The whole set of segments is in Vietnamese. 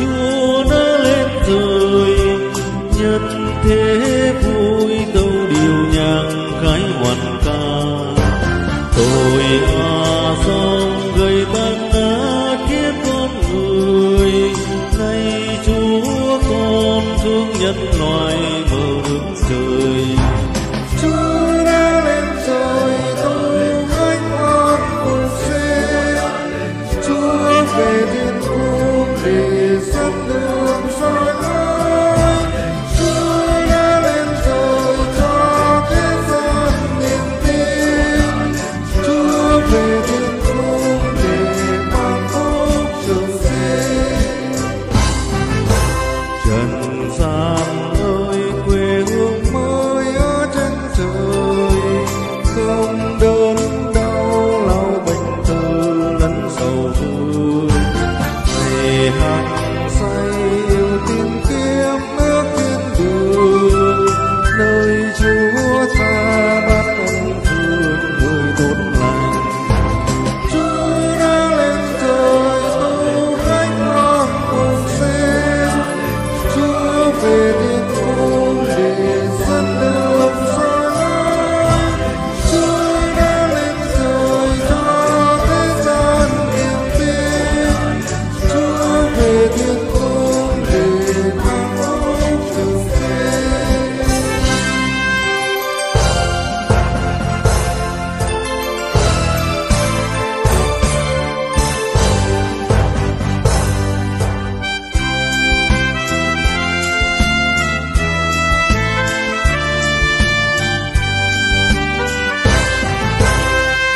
chúa đã lên trời, nhân thế vui đâu điều nhạc khai hoàn ca. Tôi à sông gây tan đã kiếp con người, nay chúa con thương nhân loài mơ hướng trời.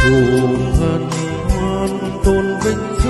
Thù hân hoan tôn vinh